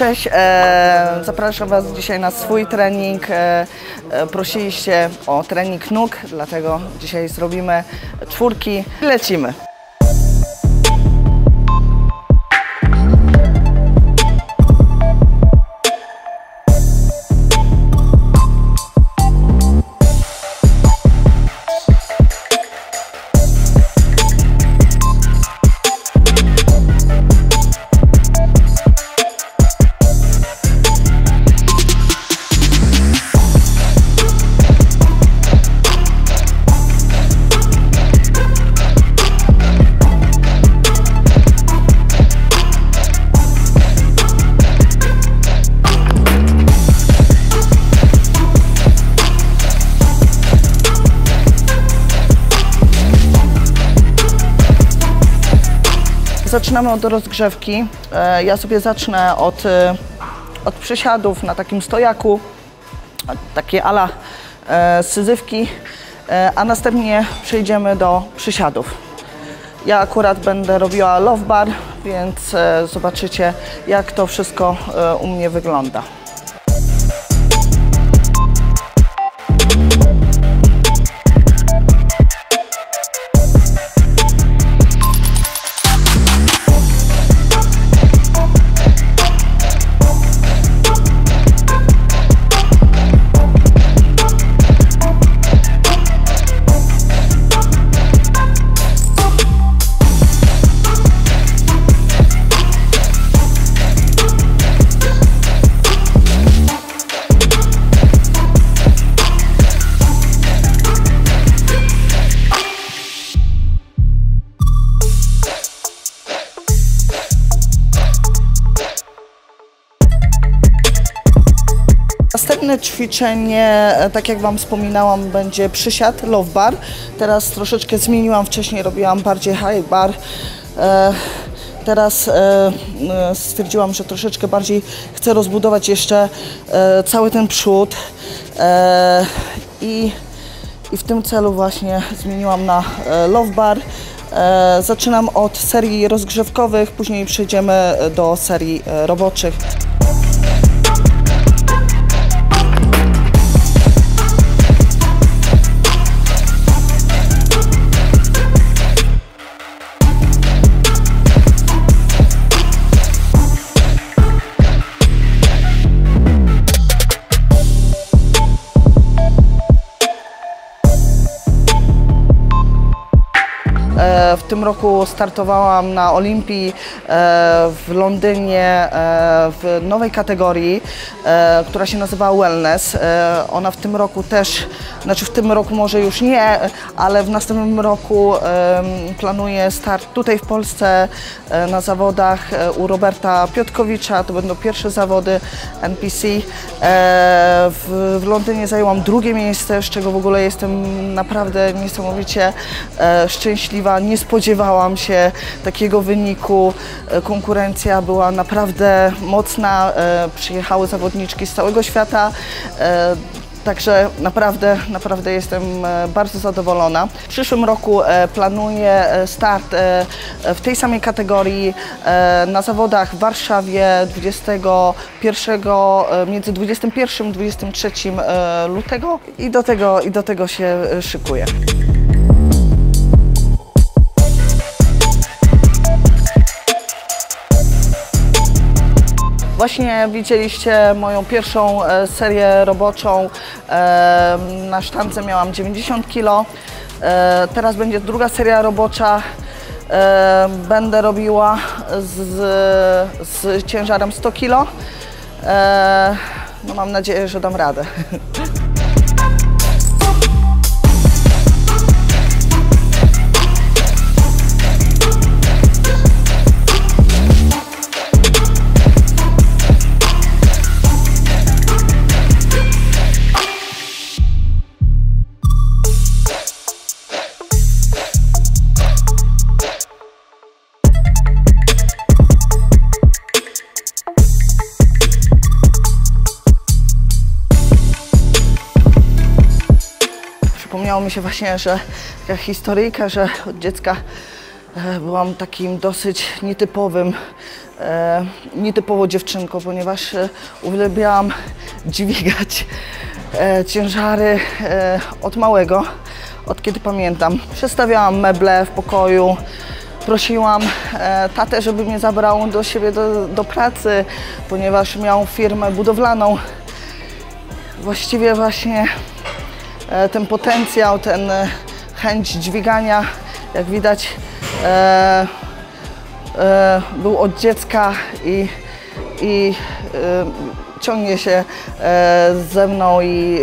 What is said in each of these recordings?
Cześć, e, zapraszam Was dzisiaj na swój trening. E, e, prosiliście o trening nóg, dlatego dzisiaj zrobimy czwórki lecimy. Zaczynamy od rozgrzewki. E, Ja sobie zacznę od, e, od przysiadów na takim stojaku, takie ala e, syzywki, a następnie przejdziemy do przysiadów. Ja akurat będę robiła love bar, więc zobaczycie jak to wszystko u mnie wygląda. Ćwiczenie, e, tak jak Wam wspominałam, będzie przysiad, love bar. Teraz troszeczkę zmieniłam, wcześniej robiłam bardziej high bar. E, Teraz e, stwierdziłam, że troszeczkę bardziej chcę rozbudować jeszcze cały ten przód i, i w tym celu właśnie zmieniłam na love bar. Zaczynam od serii rozgrzewkowych, później przejdziemy do serii roboczych. W tym roku startowałam na Olimpii e, w Londynie e, w nowej kategorii, e, która się nazywa Wellness. Ona w tym roku też, znaczy w tym roku może już nie, ale w następnym roku planuję start tutaj w Polsce na zawodach u Roberta Piotkowicza. To będą pierwsze zawody NPC. W, Londynie zajęłam drugie miejsce, z czego w ogóle jestem naprawdę niesamowicie szczęśliwa. Nie spodziewałam się takiego wyniku. E, Konkurencja była naprawdę mocna. E, Przyjechały zawodniczki z całego świata. E, Także naprawdę, naprawdę jestem bardzo zadowolona. W przyszłym roku planuję start w tej samej kategorii na zawodach w Warszawie 21, e, między 21 a 23 e, lutego i do tego, i do tego się szykuję. Właśnie widzieliście moją pierwszą e, serię roboczą. E, Na sztance miałam 90 kg. E, Teraz będzie druga seria robocza. Będę robiła z, z ciężarem 100 kg. No mam nadzieję, że dam radę. mi się właśnie, że taka historyjka, że od dziecka e, byłam takim dosyć nietypowym, e, nietypowo dziewczynką, ponieważ e, uwielbiałam dźwigać e, ciężary od małego, od kiedy pamiętam. Przestawiałam meble w pokoju, prosiłam tatę, żeby mnie zabrał do siebie do, do pracy, ponieważ miał firmę budowlaną. Właściwie właśnie ten potencjał, ten e, chęć dźwigania, jak widać, e, e, był od dziecka i, i e, ciągnie się e, ze mną i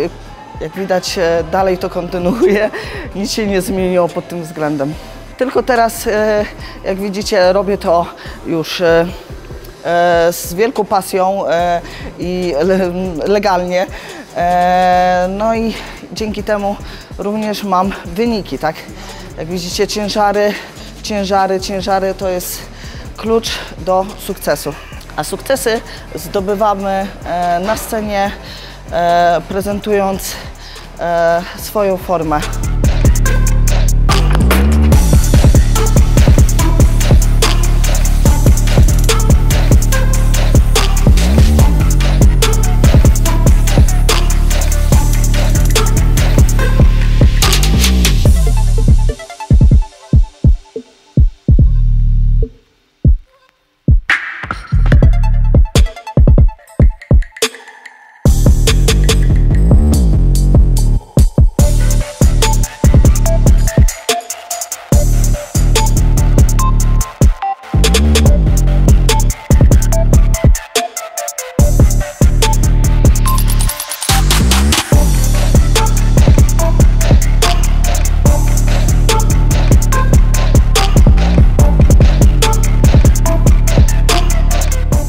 jak widać e, dalej to kontynuuje. Nic się nie zmieniło pod tym względem. Tylko teraz, e, jak widzicie, robię to już e, e, z wielką pasją e, i le, legalnie. E, no i dzięki temu również mam wyniki, tak? Jak widzicie, ciężary, ciężary, ciężary to jest klucz do sukcesu. A sukcesy zdobywamy e, na scenie, e, prezentując e, swoją formę.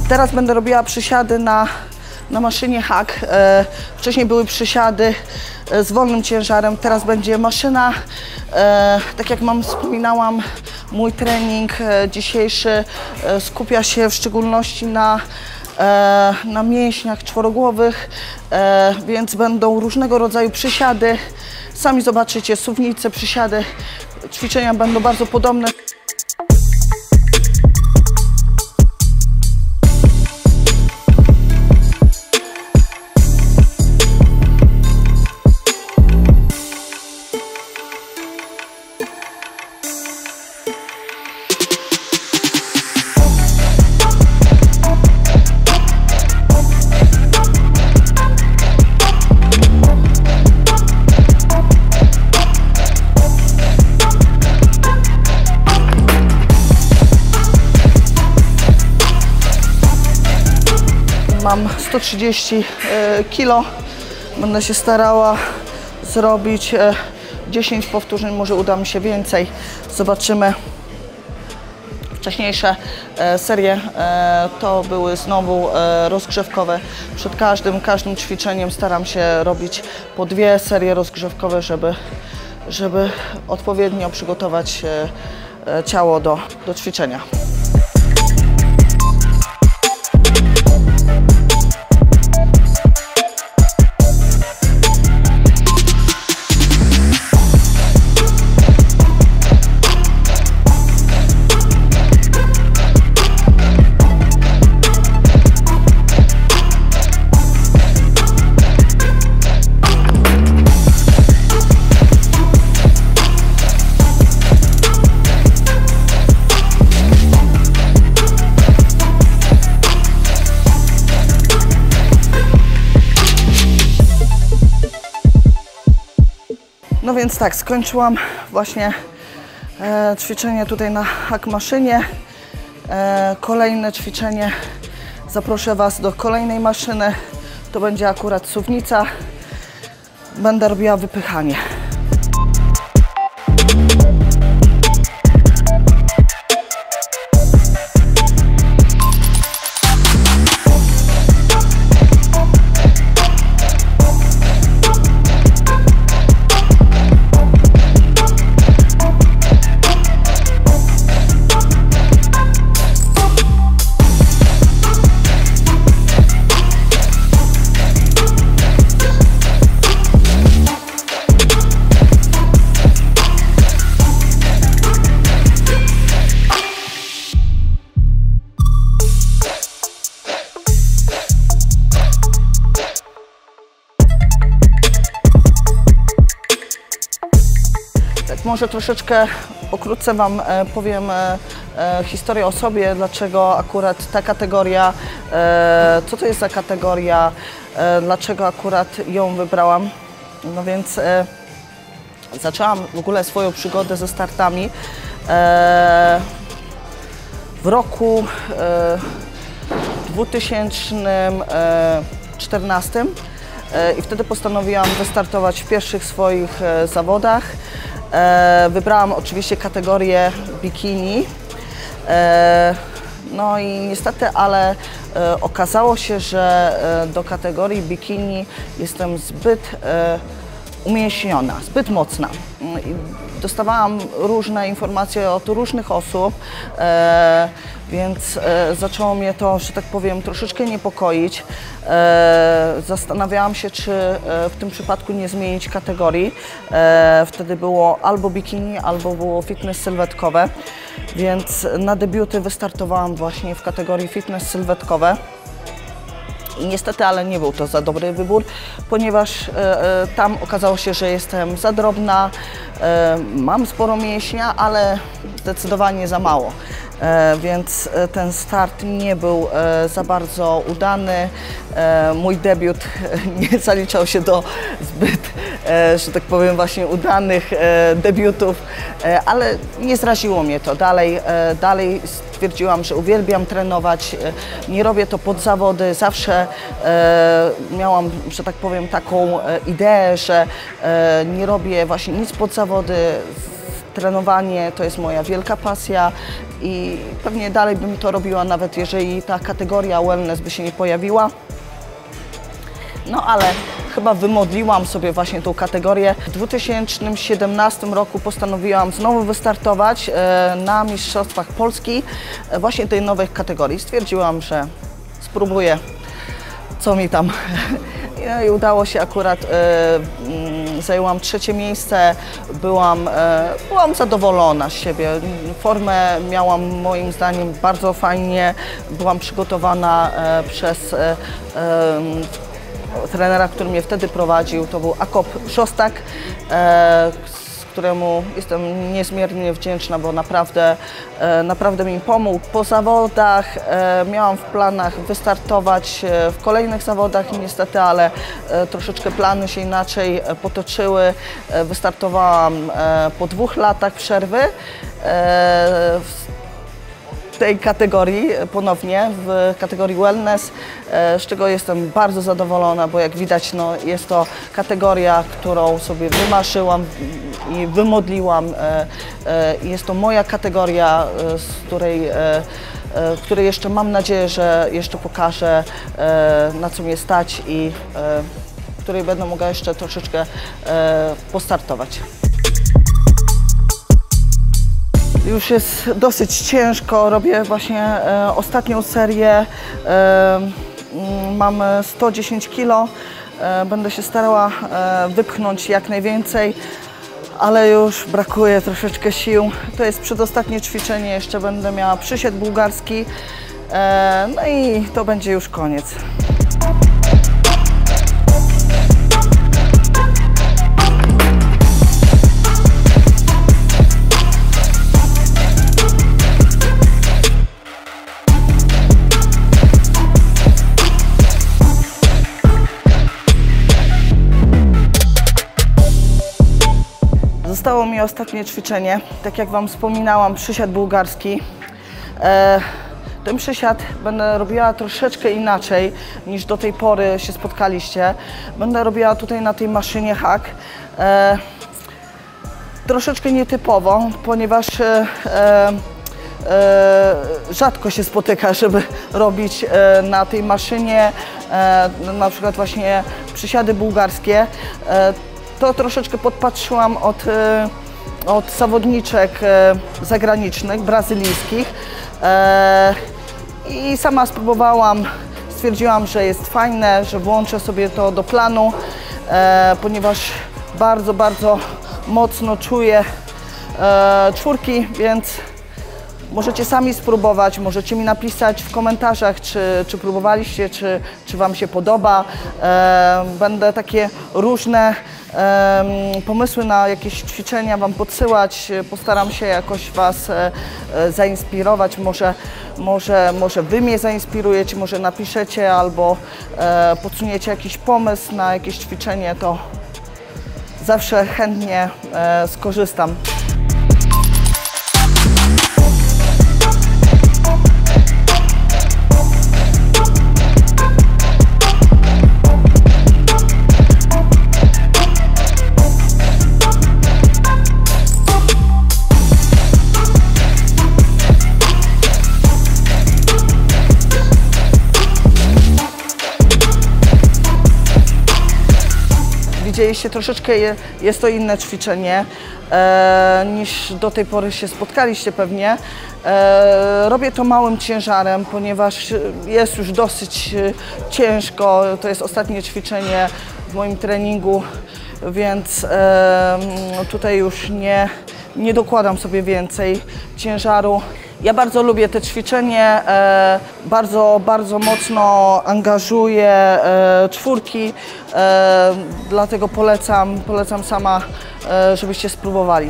Teraz będę robiła przysiady na, na maszynie hack. E, wcześniej były przysiady e, z wolnym ciężarem, teraz będzie maszyna. E, tak jak Wam wspominałam, mój trening dzisiejszy skupia się w szczególności na, na mięśniach czworogłowych, więc będą różnego rodzaju przysiady. Sami zobaczycie, suwnice, przysiady. Ćwiczenia będą bardzo podobne. Mam 130 e, kilo. Będę się starała zrobić e, 10 powtórzeń, może uda mi się więcej. Zobaczymy. Wcześniejsze e, serie e, to były znowu e, rozgrzewkowe. Przed każdym, każdym ćwiczeniem staram się robić po dwie serie rozgrzewkowe, żeby, żeby odpowiednio przygotować e, e, ciało do, do ćwiczenia. No więc tak, skończyłam właśnie e, ćwiczenie tutaj na hack maszynie. E, kolejne ćwiczenie, zaproszę Was do kolejnej maszyny. To będzie akurat suwnica. Będę robiła wypychanie. Może troszeczkę pokrótce Wam e, powiem e, e, historię o sobie, dlaczego akurat ta kategoria, co to jest za kategoria, dlaczego akurat ją wybrałam. No więc zaczęłam w ogóle swoją przygodę ze startami w roku e, 2014 e, i wtedy postanowiłam wystartować w pierwszych swoich zawodach. E, Wybrałam oczywiście kategorię bikini. E, No i niestety, ale e, okazało się, że do kategorii bikini jestem zbyt umięśniona, zbyt mocna. Dostawałam różne informacje od różnych osób, e, więc e, zaczęło mnie to, że tak powiem, troszeczkę niepokoić. E, zastanawiałam się, czy e, w tym przypadku nie zmienić kategorii. E, wtedy było albo bikini, albo było fitness sylwetkowe, więc na debiuty wystartowałam właśnie w kategorii fitness sylwetkowe. Niestety, ale nie był to za dobry wybór, ponieważ e, e, tam okazało się, że jestem za drobna, e, mam sporo mięśnia, ale zdecydowanie za mało. E, więc e, ten start nie był e, za bardzo udany. Mój debiut nie zaliczał się do zbyt, że tak powiem, właśnie udanych debiutów, ale nie zraziło mnie to. Dalej, dalej stwierdziłam, że uwielbiam trenować, nie robię to pod zawody. Zawsze miałam, że tak powiem, taką ideę, że nie robię właśnie nic pod zawody. Trenowanie to jest moja wielka pasja i pewnie dalej bym to robiła, nawet jeżeli ta kategoria wellness by się nie pojawiła. No ale chyba wymodliłam sobie właśnie tą kategorię. W 2017 roku postanowiłam znowu wystartować e, na Mistrzostwach Polski e, właśnie tej nowej kategorii. Stwierdziłam, że spróbuję, co mi tam. I udało się akurat, e, mm, zajęłam trzecie miejsce, byłam, e, byłam zadowolona z siebie. Formę miałam moim zdaniem bardzo fajnie, byłam przygotowana e, przez trenera, który mnie wtedy prowadził, to był Akop Szostak, któremu jestem niezmiernie wdzięczna, bo naprawdę, e, naprawdę mi pomógł. Po zawodach e, miałam w planach wystartować e, w kolejnych zawodach, niestety, ale troszeczkę plany się inaczej potoczyły. Wystartowałam po dwóch latach przerwy. Tej kategorii ponownie, w kategorii wellness, z czego jestem bardzo zadowolona, bo jak widać no, jest to kategoria, którą sobie wymarzyłam i wymodliłam. e, e, Jest to moja kategoria, e, z której, e, e, w której jeszcze mam nadzieję, że jeszcze pokażę na co mnie stać i w której będę mogła jeszcze troszeczkę postartować. Już jest dosyć ciężko, robię właśnie ostatnią serię, mm, mam 110 kg, będę się starała wypchnąć jak najwięcej, ale już brakuje troszeczkę sił. To jest przedostatnie ćwiczenie, jeszcze będę miała przysiad bułgarski, e, no i to będzie już koniec. Zostało mi ostatnie ćwiczenie. Tak jak Wam wspominałam, przysiad bułgarski. E, ten przysiad będę robiła troszeczkę inaczej niż do tej pory się spotkaliście. Będę robiła tutaj na tej maszynie hak. E, troszeczkę nietypowo, ponieważ e, rzadko się spotyka, żeby robić na tej maszynie na przykład właśnie przysiady bułgarskie. To troszeczkę podpatrzyłam od, e, od zawodniczek e, zagranicznych, brazylijskich e, i sama spróbowałam, stwierdziłam, że jest fajne, że włączę sobie to do planu, ponieważ bardzo, bardzo mocno czuję czwórki, więc Możecie sami spróbować, możecie mi napisać w komentarzach, czy, czy próbowaliście, czy, czy Wam się podoba. E, Będę takie różne pomysły na jakieś ćwiczenia Wam podsyłać. Postaram się jakoś Was e, e, zainspirować. Może, może, może Wy mnie zainspirujecie, może napiszecie albo e, podsuniecie jakiś pomysł na jakieś ćwiczenie, to zawsze chętnie e, skorzystam. Widzieliście troszeczkę, je, jest to inne ćwiczenie e, niż do tej pory się spotkaliście pewnie. E, robię to małym ciężarem, ponieważ jest już dosyć e, ciężko. To jest ostatnie ćwiczenie w moim treningu, więc e, tutaj już nie, nie dokładam sobie więcej ciężaru. Ja bardzo lubię te ćwiczenie, e, bardzo, bardzo mocno angażuję e, czwórki, e, dlatego polecam, polecam sama, żebyście spróbowali.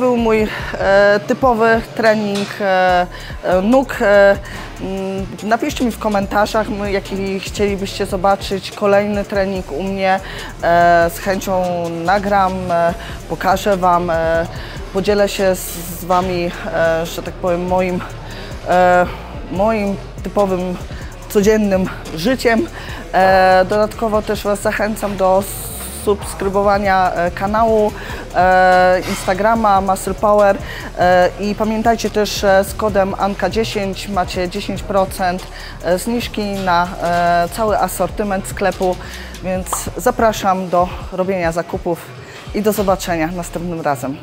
Był mój e, typowy trening e, e, nóg. Mm, napiszcie mi w komentarzach, jaki chcielibyście zobaczyć kolejny trening u mnie. Z chęcią nagram, pokażę Wam, podzielę się z, Wami, że tak powiem, moim, moim typowym codziennym życiem. Dodatkowo też Was zachęcam do subskrybowania e, kanału e, Instagrama Muscle Power e, i pamiętajcie też z kodem ANKA10 macie 10% e, zniżki na cały asortyment sklepu, więc zapraszam do robienia zakupów i do zobaczenia następnym razem.